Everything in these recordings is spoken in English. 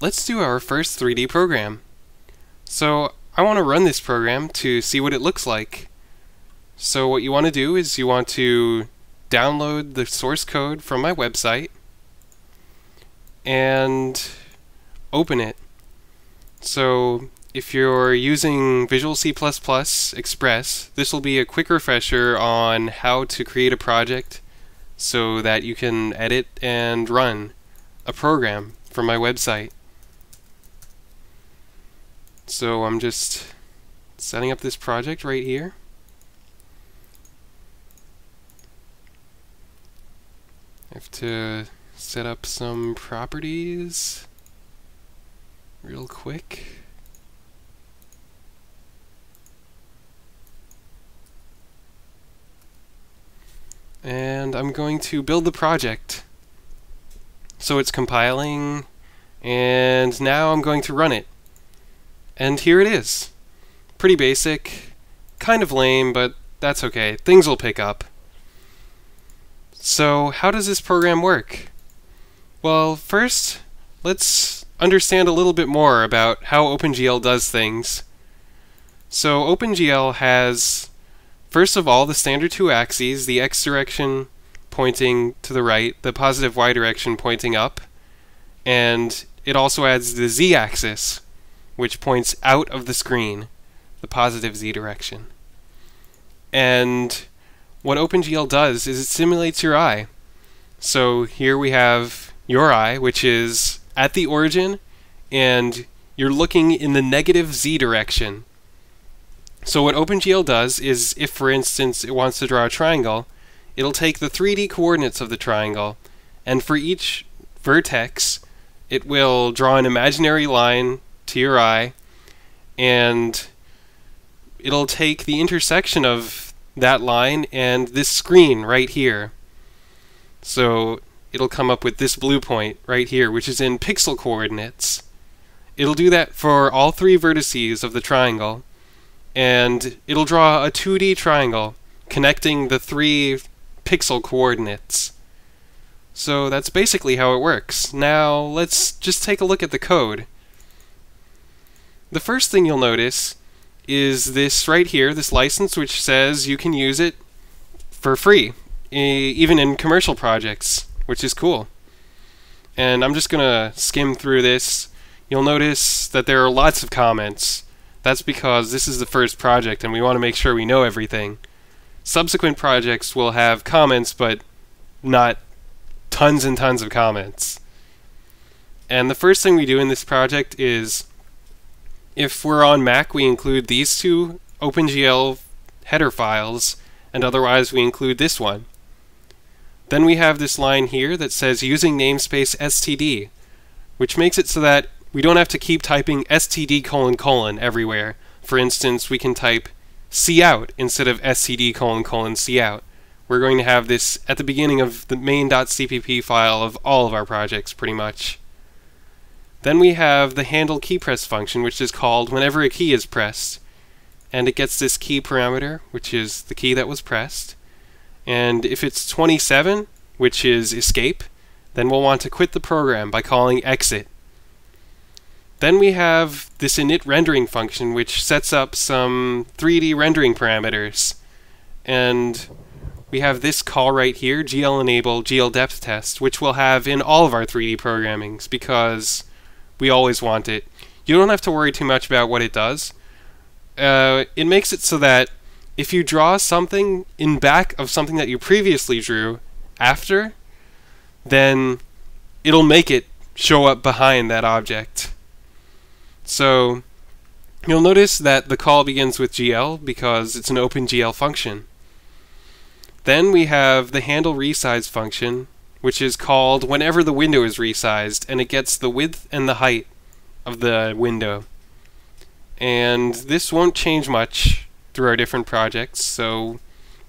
let's do our first 3D program. So I want to run this program to see what it looks like. So what you want to do is you want to download the source code from my website and open it. So if you're using Visual C++ Express, this will be a quick refresher on how to create a project so that you can edit and run a program from my website. So I'm just setting up this project right here. I have to set up some properties real quick. And I'm going to build the project. So it's compiling, and now I'm going to run it. And here it is. Pretty basic, kind of lame, but that's okay. Things will pick up. So how does this program work? Well, first, let's understand a little bit more about how OpenGL does things. So OpenGL has, first of all, the standard two axes, the x direction pointing to the right, the positive y direction pointing up, and it also adds the z axis, which points out of the screen, the positive z direction. And what OpenGL does is it simulates your eye. So here we have your eye, which is at the origin, and you're looking in the negative z direction. So what OpenGL does is, if for instance it wants to draw a triangle, it'll take the 3D coordinates of the triangle, and for each vertex, it will draw an imaginary line to your eye, and it'll take the intersection of that line and this screen right here. So it'll come up with this blue point right here, which is in pixel coordinates. It'll do that for all three vertices of the triangle, and it'll draw a 2D triangle connecting the three pixel coordinates. So that's basically how it works. Now let's just take a look at the code. The first thing you'll notice is this right here, this license which says you can use it for free, even in commercial projects, which is cool. And I'm just going to skim through this. You'll notice that there are lots of comments. That's because this is the first project and we want to make sure we know everything. Subsequent projects will have comments, but not tons and tons of comments. And the first thing we do in this project is if we're on Mac, we include these two OpenGL header files, and otherwise we include this one. Then we have this line here that says using namespace std, which makes it so that we don't have to keep typing std colon colon everywhere. For instance, we can type cout instead of std colon colon cout. We're going to have this at the beginning of the main.cpp file of all of our projects, pretty much. Then we have the handle key press function, which is called whenever a key is pressed. And it gets this key parameter, which is the key that was pressed. And if it's 27, which is escape, then we'll want to quit the program by calling exit. Then we have this init rendering function, which sets up some 3D rendering parameters. And we have this call right here, GL enable GL depth test, which we'll have in all of our 3D programmings because we always want it. You don't have to worry too much about what it does. Uh, it makes it so that if you draw something in back of something that you previously drew after, then it'll make it show up behind that object. So you'll notice that the call begins with GL because it's an OpenGL function. Then we have the handle resize function, which is called whenever the window is resized, and it gets the width and the height of the window. And this won't change much through our different projects, so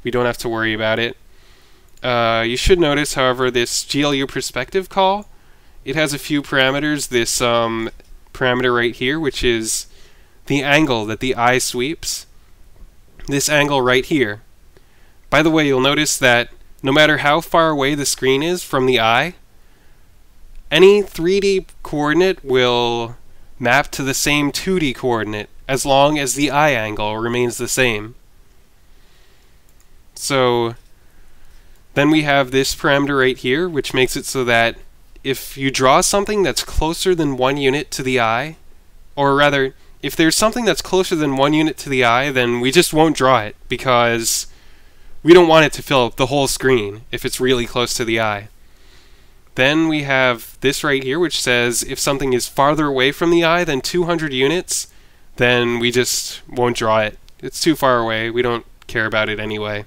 we don't have to worry about it. Uh, you should notice, however, this GLU perspective call, it has a few parameters. This um, parameter right here, which is the angle that the eye sweeps. This angle right here. By the way, you'll notice that no matter how far away the screen is from the eye, any 3D coordinate will map to the same 2D coordinate as long as the eye angle remains the same. So then we have this parameter right here, which makes it so that if you draw something that's closer than one unit to the eye, or rather, if there's something that's closer than one unit to the eye, then we just won't draw it because we don't want it to fill the whole screen if it's really close to the eye. Then we have this right here, which says if something is farther away from the eye than 200 units, then we just won't draw it. It's too far away. We don't care about it anyway.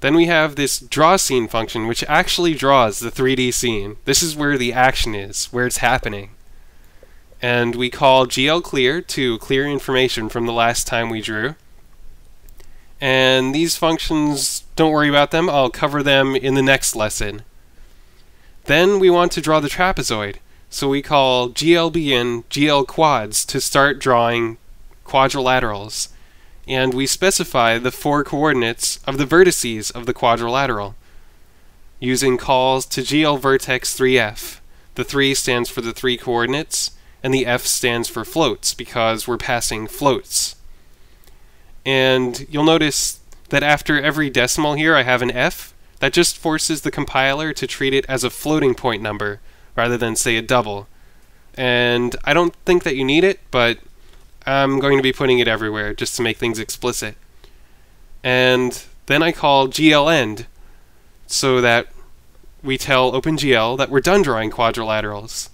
Then we have this draw scene function, which actually draws the 3D scene. This is where the action is, where it's happening. And we call GL clear to clear information from the last time we drew. And these functions, don't worry about them, I'll cover them in the next lesson. Then we want to draw the trapezoid, so we call GLBegin GL quads to start drawing quadrilaterals. And we specify the four coordinates of the vertices of the quadrilateral using calls to GL vertex 3F. The 3 stands for the three coordinates, and the F stands for floats because we're passing floats. And you'll notice that after every decimal here I have an F, that just forces the compiler to treat it as a floating point number rather than, say, a double. And I don't think that you need it, but I'm going to be putting it everywhere just to make things explicit. And then I call glend so that we tell OpenGL that we're done drawing quadrilaterals.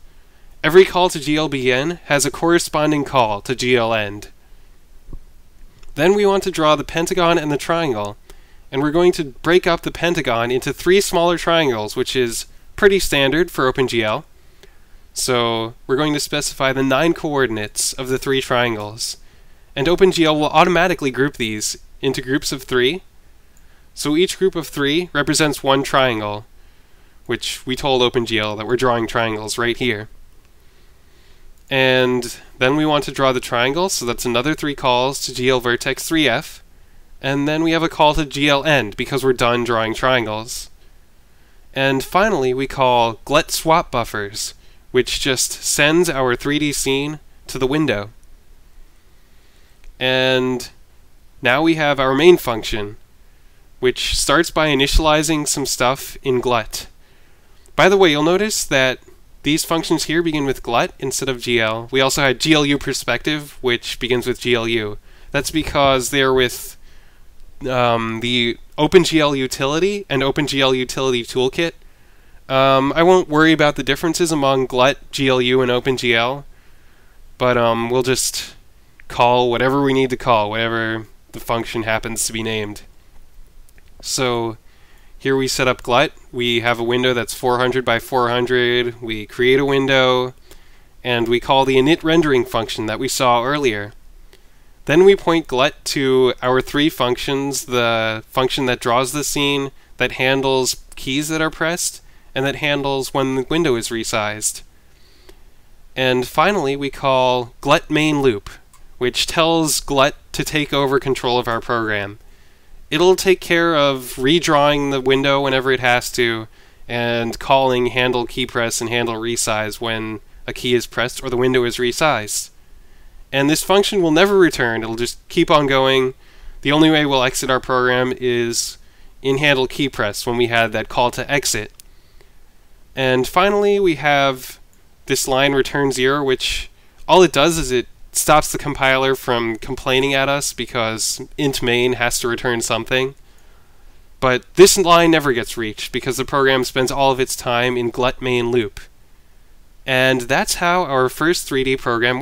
Every call to GLBegin has a corresponding call to glend. Then we want to draw the pentagon and the triangle, and we're going to break up the pentagon into three smaller triangles, which is pretty standard for OpenGL. So we're going to specify the nine coordinates of the three triangles. And OpenGL will automatically group these into groups of three. So each group of three represents one triangle, which we told OpenGL that we're drawing triangles right here. And then we want to draw the triangle, so that's another three calls to GL vertex 3F. And then we have a call to GL end, because we're done drawing triangles. And finally, we call glut swap buffers, which just sends our 3D scene to the window. And now we have our main function, which starts by initializing some stuff in glut. By the way, you'll notice that these functions here begin with glut instead of gl. We also had glu perspective, which begins with glu. That's because they're with um, the OpenGL utility and OpenGL utility toolkit. Um, I won't worry about the differences among GLUT, GLU, and OpenGL, but um, we'll just call whatever we need to call, whatever the function happens to be named. So here we set up GLUT. We have a window that's 400 by 400. We create a window, and we call the init rendering function that we saw earlier. Then we point glut to our three functions, the function that draws the scene, that handles keys that are pressed, and that handles when the window is resized. And finally, we call glut main loop, which tells glut to take over control of our program. It'll take care of redrawing the window whenever it has to, and calling handle key press and handle resize when a key is pressed or the window is resized. And this function will never return. It'll just keep on going. The only way we'll exit our program is in handle key press when we had that call to exit. And finally, we have this line return zero, which all it does is it stops the compiler from complaining at us because int main has to return something. But this line never gets reached because the program spends all of its time in glut main loop. And that's how our first 3D program